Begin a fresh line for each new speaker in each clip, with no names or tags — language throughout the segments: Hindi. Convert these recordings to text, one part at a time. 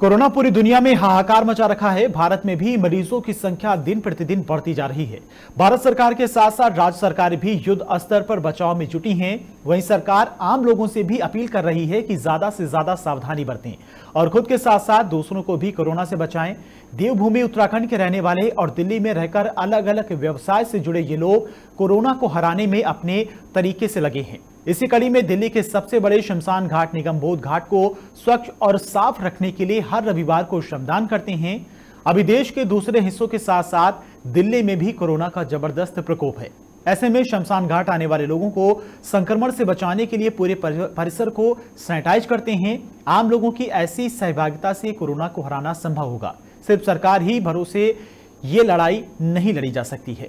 कोरोना पूरी दुनिया में हाहाकार मचा रखा है। भारत में भी मरीजों की संख्या दिन प्रतिदिन बढ़ती जा रही है। भारत सरकार के साथ साथ राज्य सरकार भी युद्ध स्तर पर बचाव में जुटी हैं। वहीं सरकार आम लोगों से भी अपील कर रही है कि ज़्यादा से ज़्यादा सावधानी बरतें और खुद के साथ साथ दूसरों को भी कोरोना से बचाएँ। देवभूमि उत्तराखंड के रहने वाले और दिल्ली में रहकर अलग अलग व्यवसाय से जुड़े ये लोग कोरोना को हराने में अपने तरीके से लगे हैं। इसी कड़ी में दिल्ली के सबसे बड़े शमशान घाट निगम बोध घाट को स्वच्छ और साफ़ रखने के लिए हर रविवार को श्रमदान करते हैं। अभी देश के दूसरे हिस्सों के साथ साथ दिल्ली में भी कोरोना का ज़बरदस्त प्रकोप है। ऐसे में शमशान घाट आने वाले लोगों को संक्रमण से बचाने के लिए पूरे, परिसर को सैनिटाइज करते हैं। आम लोगों की ऐसी सहभागिता से कोरोना को हराना संभव होगा। सिर्फ़ सरकार ही भरोसे, ये लड़ाई नहीं लड़ी जा सकती है।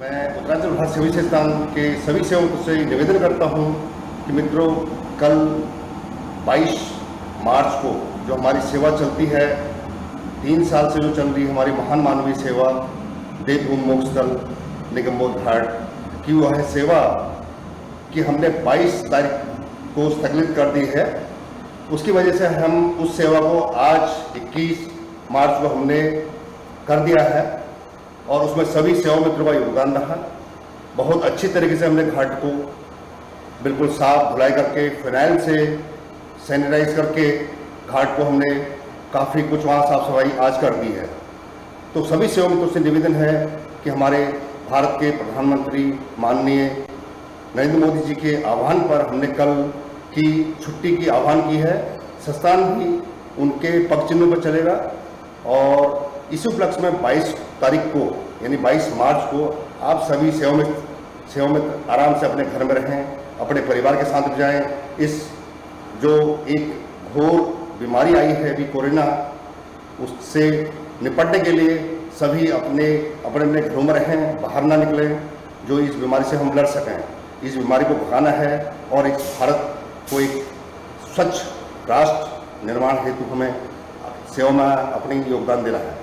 मैं उत्तरांचल भारत सेवी संस्थान के सभी सेवकों से निवेदन करता हूँ कि मित्रों, कल 22 मार्च को जो हमारी सेवा चलती है, तीन साल से जो चल रही हमारी महान मानवीय सेवा, देवभूमि मोक्ष स्थल निगमबोध घाट की वह सेवा कि हमने 22 तारीख को स्थगित कर दी है। उसकी वजह से हम उस सेवा को आज 21 मार्च को हमने कर दिया है। और उसमें सभी सेवा मित्रों का योगदान रहा। बहुत अच्छी तरीके से हमने घाट को बिल्कुल साफ़ धुलाई करके, फिनाइल से सैनिटाइज करके घाट को हमने काफ़ी कुछ वहाँ साफ़ सफ़ाई आज कर दी है। तो सभी सेवा मित्रों से निवेदन है कि हमारे भारत के प्रधानमंत्री माननीय नरेंद्र मोदी जी के आह्वान पर हमने कल की छुट्टी की आह्वान की है। संस्थान भी उनके पग चिन्हों पर चलेगा और इसी उपलक्ष्य में 22 तारीख को, यानी 22 मार्च को आप सभी सेवा में सेवा में आराम से अपने घर में रहें, अपने परिवार के साथ जाएँ। इस जो एक घोर बीमारी आई है अभी कोरोना, उससे निपटने के लिए सभी अपने अपने अपने घरों में रहें, बाहर ना निकलें, जो इस बीमारी से हम लड़ सकें। इस बीमारी को भगाना है और इस भारत को एक स्वच्छ राष्ट्र निर्माण हेतु हमें सेवा में अपनी योगदान देना है।